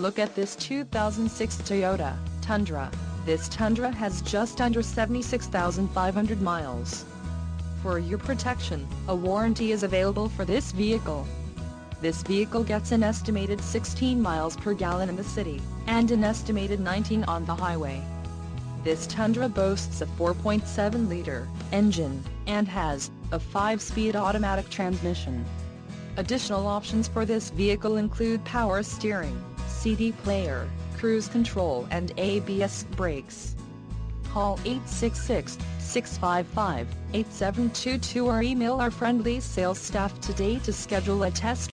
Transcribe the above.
Look at this 2006 Toyota Tundra. This Tundra has just under 76,500 miles. For your protection, a warranty is available for this vehicle. This vehicle gets an estimated 16 miles per gallon in the city, and an estimated 19 on the highway. This Tundra boasts a 4.7-liter engine, and has a 5-speed automatic transmission. Additional options for this vehicle include power steering, CD player, cruise control and ABS brakes. Call 866-655-8722 or email our friendly sales staff today to schedule a test